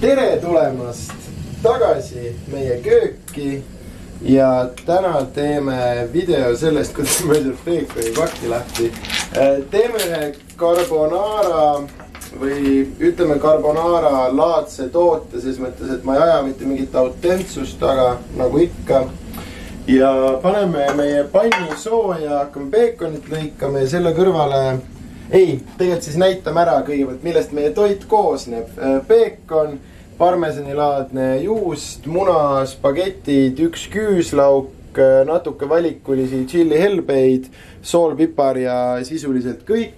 tere tulemast tagasi meie kööki ja täna teeme video sellest, kuidas saab peekoni pakki lahti. teeme ühe carbonara või ütleme carbonara laadse toote ses mõttes, et ma ei aja mitte mingit autentsust taga, nagu ikka. Ja paneme meie panni sooja, hakkame peekonit lõikama ja selle kõrvale ei, tegelikult siis näitame ära kõigepealt, millest meie toit koosneb. peekon parmesanilaadne juust, muna, spagetid, üks küüslauk, natuke valikulisi tšillihelbeid, sool, pipar ja sisuliselt kõik.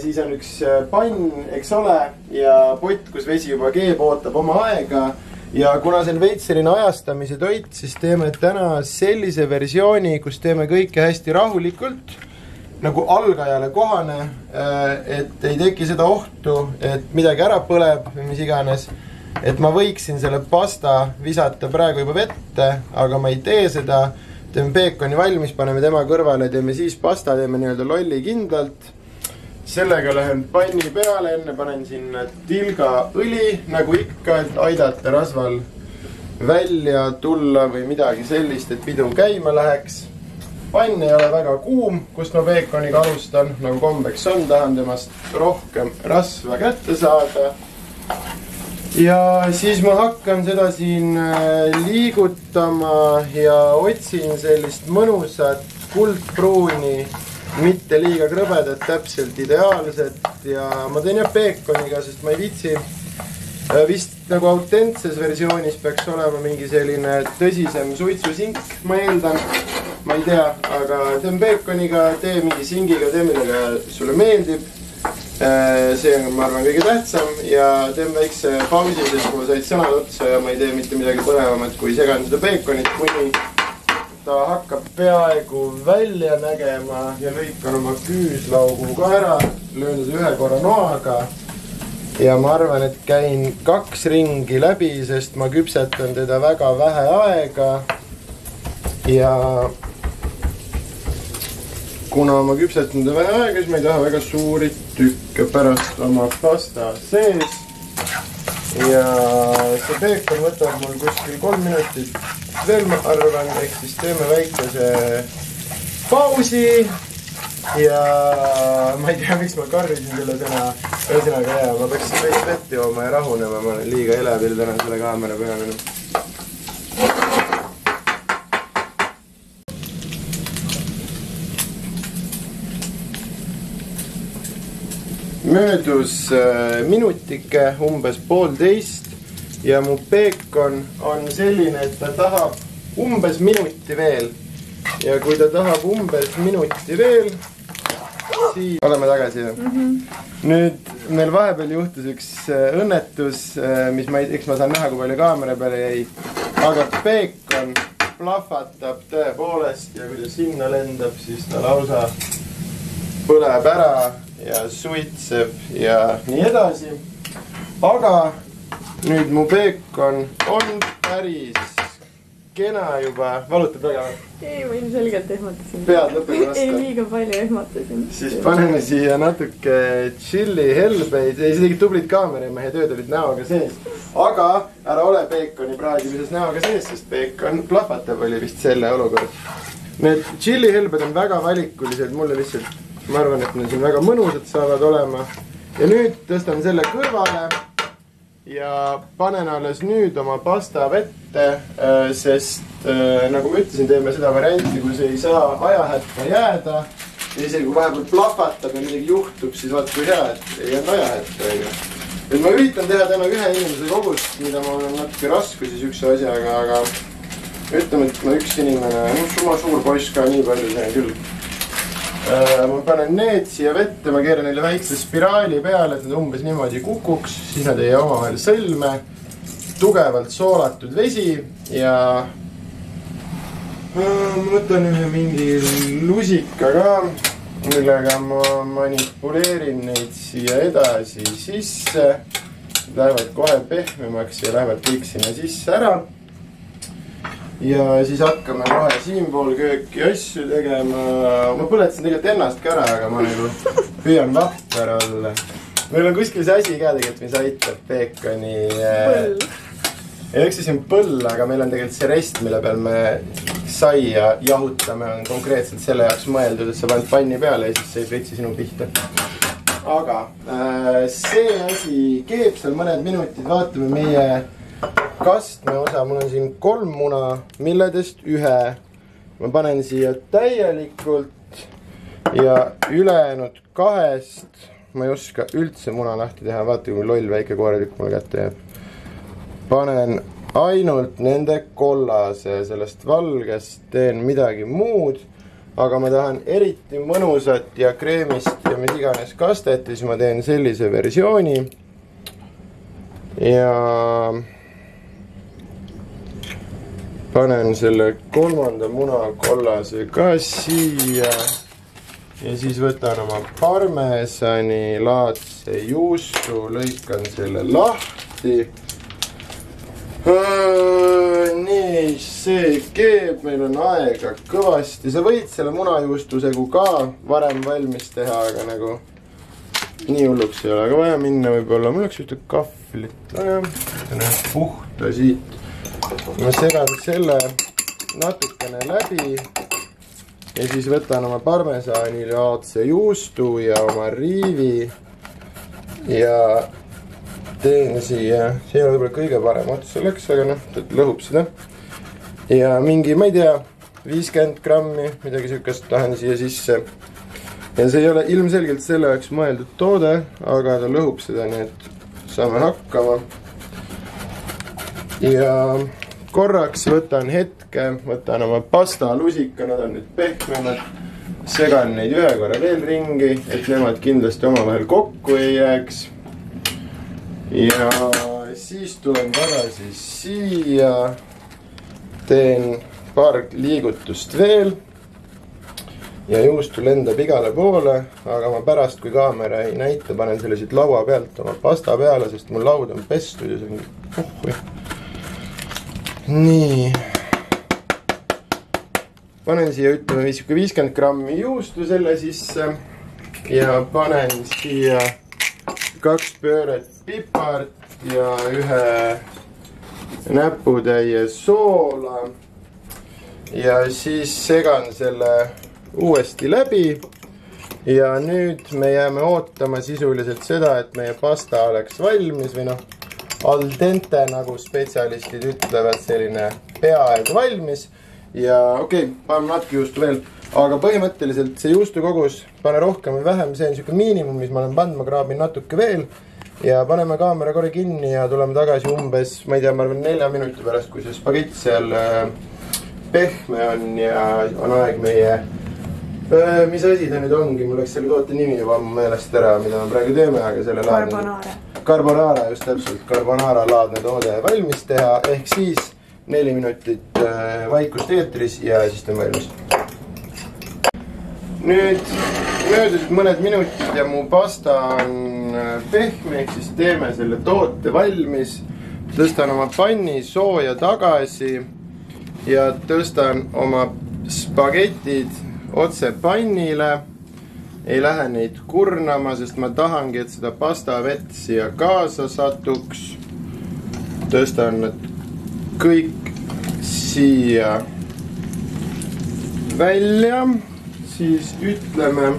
siis on üks pann, eks ole, ja pott, kus vesi juba keeb, ootab oma aega. Ja kuna see on veits selline ajastamise toit, siis teeme täna sellise versiooni, kus teeme kõike hästi rahulikult nagu algajale kohane, et ei teki seda ohtu, et midagi ära põleb või mis iganes et ma võiksin selle pasta visata praegu juba vette, aga ma ei tee seda. teeme peekoni valmis, paneme tema kõrvale, teeme siis pasta, teeme nii-öelda lollikindlalt. Sellega lähen panni peale, enne panen sinna tilgaõli, nagu ikka, et aidata rasval välja tulla või midagi sellist, et pidu käima läheks. pann ei ole väga kuum, kust ma peekoniga alustan, nagu kombeks on, tahan temast rohkem rasva kätte saada ja siis ma hakkan seda siin liigutama ja otsin sellist mõnusat kuldpruuni, mitte liiga krõbedat, täpselt ideaalset ja ma teen jah peekoniga, sest ma ei viitsi. vist nagu autentses versioonis peaks olema mingi selline tõsisem suitsusink, ma eeldan. ma ei tea, aga teen peekoniga, tee mingi singiga, tee millega sulle meeldib see on, ma arvan, kõige tähtsam ja teen väikse pausi, sest mul said sõnad otsa ja ma ei tee mitte midagi põnevamat, kui segan seda peekonit, kuni ta hakkab peaaegu välja nägema ja lõikan oma küüslaugu ka ära, löön seda ühe korra noaga. ja ma arvan, et käin kaks ringi läbi, sest ma küpsetan teda väga vähe aega. ja kuna ma küpsetan teda vähe aega, siis ma ei taha väga suuri tükke pärast oma pasta sees. ja see peekon võtab mul kuskil kolm minutit veel, ma arvan, ehk siis teeme väikese pausi. ja ma ei tea, miks ma karjusin selle sõna, ühesõnaga jaa, ma peaks veits vett jooma ja rahunema, ma olen liiga elevil täna selle kaamera peal möödus minutike, umbes poolteist ja mu peekon on selline, et ta tahab umbes minuti veel. ja kui ta tahab umbes minuti veel, siis oleme tagasi mm. -hmm. nüüd meil vahepeal juhtus üks õnnetus, mis ma eks ma saan näha, kui palju kaamera peale jäi, aga peekon plahvatab tõepoolest ja kui ta sinna lendab, siis ta lausa põleb ära ja suitseb ja nii edasi. aga nüüd mu peekon on päris kena juba, valutad väga või? ei, ma ilmselgelt ehmatasin. pead lõpuks vastu? ei, liiga palju ehmatasin. siis paneme siia natuke tšillihelbeid, isegi tublid kaameramehe tööd olid näoga sees. aga ära ole peekoni praadimises näoga sees, sest peekon plahvatab, oli vist selle olukord. Need tšillihelbed on väga valikulised, mulle lihtsalt ma arvan, et need siin väga mõnusad saavad olema. ja nüüd tõstan selle kõrvale ja panen alles nüüd oma pasta vette, sest nagu ma ütlesin, teeme seda varianti, kus ei saa ajahätta jääda. ja isegi kui vahepeal plahvatab ja midagi juhtub, siis vaat kui hea, et ei jäänud ajahätta, onju. et ma üritan teha täna ühe inimese kogust, mida ma olen natuke raskuses ükse asjaga, aga ütleme, et ma üks inimene, summa suur poiss ka, nii palju teen küll ma panen need siia vette, ma keeran neile väikse spiraali peale, et nad umbes niimoodi kukuks, siis nad ei jää omavahel sõlme. tugevalt soolatud vesi ja ma võtan ühe mingi lusika ka, millega ma manipuleerin neid siia edasi sisse. Lähevad kohe pehmemaks ja lähevad kõik sinna sisse ära. Ja siis hakkame kohe siinpool kööki asju tegema. ma põletasin tegelikult ennast ka ära, aga ma nagu püüan vahver olla. meil on kuskil see asi ka tegelikult, mis aitab peekoni äh, põll. ei eks see siin põll, aga meil on tegelikult see rest, mille peal me saia jahutame, on konkreetselt selle jaoks mõeldud, et sa paned panni peale ja siis see ei pritsi sinu pihta. aga äh, see asi keeb seal mõned minutid, vaatame meie kastme osa, mul on siin kolm muna, milledest ühe ma panen siia täielikult ja ülejäänud kahest ma ei oska üldse muna lahti teha, vaata kui loll väike koeratükk mulle kätte jääb panen ainult nende kollase, sellest valgest teen midagi muud. aga ma tahan eriti mõnusat ja kreemist ja mis iganes kastet ja siis ma teen sellise versiooni. ja panen selle kolmanda muna kollase ka siia. Ja siis võtan oma parmesani laadse juustu, lõikan selle lahti. Nii, see keeb, meil on aega kõvasti, sa võid selle munajuustusegu ka varem valmis teha, aga nagu nii hulluks ei ole, aga vaja minna võib-olla, mul oleks ühte kahvlit vaja, võtan ühe puhta siit. Ma segan selle natukene läbi ja siis võtan oma parmesanilaadse juustu ja oma riivi ja teen siia, see ei ole võib-olla kõige parem ots selleks, aga noh, ta lõhub seda. ja mingi, ma ei tea, viiskümmend grammi, midagi siukest tahan siia sisse. ja see ei ole ilmselgelt selle jaoks mõeldud toode, aga ta lõhub seda, nii et saame hakkama. ja korraks võtan hetke, võtan oma pastalusika, nad on nüüd pehmemad. segan neid ühe korra veel ringi, et nemad kindlasti omavahel kokku ei jääks ja siis tulen tagasi siia, teen paar liigutust veel. ja juustu lendab igale poole, aga ma pärast, kui kaamera ei näita, panen selle siit laua pealt oma pasta peale, sest mul laud on pestud ja see on pohhui. nii. panen siia, ütleme sihuke viiskümmend grammi juustu selle sisse ja panen siia kaks pööret pipart ja ühe näputäie soola. ja siis segan selle uuesti läbi. ja nüüd me jääme ootama sisuliselt seda, et meie pasta oleks valmis või noh, al dente nagu spetsialistid ütlevad, selline peaaegu valmis. ja okei okay,, paneme natuke juustu veel, aga põhimõtteliselt see juustu kogus, pane rohkem või vähem, see on sihuke miinimum, mis ma olen pannud, ma kraabin natuke veel ja paneme kaamera korra kinni ja tuleme tagasi umbes, ma ei tea, ma arvan nelja minuti pärast, kui see spagett seal äh, pehme on ja on aeg meie. Mis asi ta nüüd ongi, mul läks selle toote nimi juba ammu meelest ära, mida me praegu teeme, aga selle. Carbonara. Carbonara, just täpselt, carbonara laadne toode valmis teha, ehk siis neli minutit äh, vaikust eetris ja siis ta on valmis. nüüd möödusid mõned minutid ja mu pasta on äh, pehme, ehk siis teeme selle toote valmis. tõstan oma panni sooja tagasi ja tõstan oma spagetid otse pannile. ei lähe neid kurnama, sest ma tahangi, et seda pastavett siia kaasa satuks. tõstan nad kõik siia välja, siis ütleme,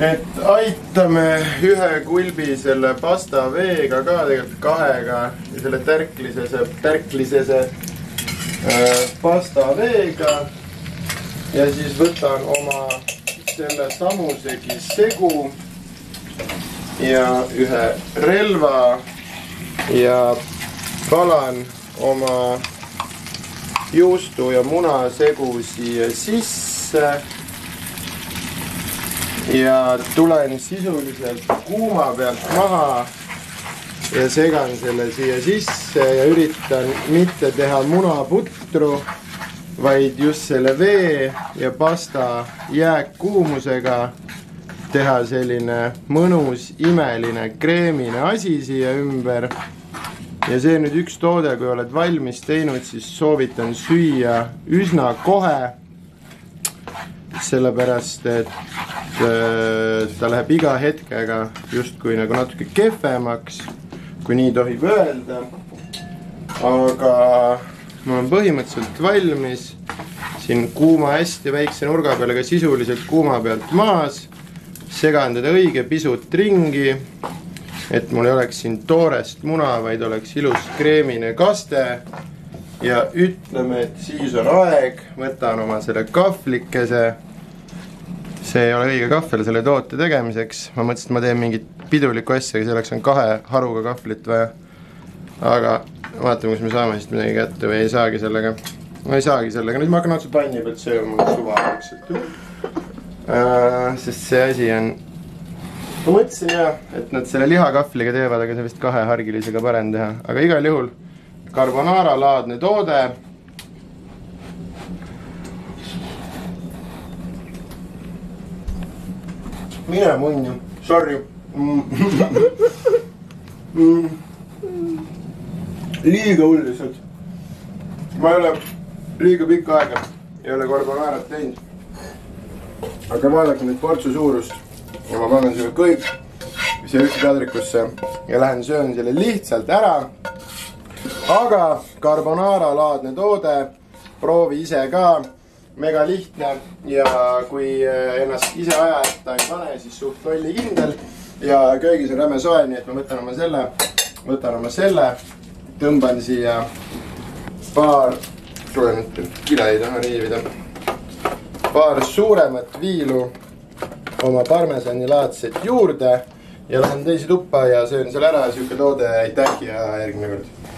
et aitame ühe kulbi selle pasta veega ka tegelikult kahega ja selle tärklisese, tärklisese äh, pasta veega. Ja siis võtan oma selle samusegi segu ja ühe relva ja valan oma juustu ja munasegu siia sisse. Ja tulen sisuliselt kuuma pealt maha ja segan selle siia sisse ja üritan mitte teha munaputru, vaid just selle vee ja pasta jääkkuumusega teha selline mõnus imeline kreemine asi siia ümber. ja see nüüd üks toode, kui oled valmis teinud, siis soovitan süüa üsna kohe. sellepärast, et äh, ta läheb iga hetkega justkui nagu natuke kehvemaks, kui nii tohib öelda. aga ma olen põhimõtteliselt valmis siin kuuma hästi väikse nurga peale ka sisuliselt kuuma pealt maas. segan teda õige pisut ringi, et mul ei oleks siin toorest muna, vaid oleks ilus kreemine kaste. ja ütleme, et siis on aeg, võtan oma selle kahvlikese. see ei ole õige kahvel selle toote tegemiseks, ma mõtlesin, et ma teen mingit pidulikku asja, aga selleks on kahe haruga kahvlit vaja. Aga vaatame, kas me saame siit midagi kätte või ei saagi sellega ma ei saagi sellega, nüüd ma hakkan otse panni pealt sööma, suva vaikselt äh,. sest see asi on, ma mõtlesin jah, et nad selle lihakahvliga teevad, aga see vist kahehargilisega parem teha, aga igal juhul carbonara laadne toode. mine munju, sorry mm. mm. Liiga hull lihtsalt. ma ei ole liiga pikka aega ei ole carbonaarat teinud. aga vaadake nüüd portsu suurust ja ma panen selle kõik siia ühte taldrikusse ja lähen söön selle lihtsalt ära. aga carbonara laadne toode, proovi ise ka, mega lihtne ja kui ennast ise aja ette ei pane, siis suht tollikindel ja köögis on räme soe, nii et ma võtan oma selle, võtan oma selle, tõmban siia paar tulen nüüd kile ei taha riivida. paar suuremat viilu oma parmesanilaadset juurde ja lähen teise tuppa ja söön selle ära, sihuke toode, aitäh ja järgmine kord.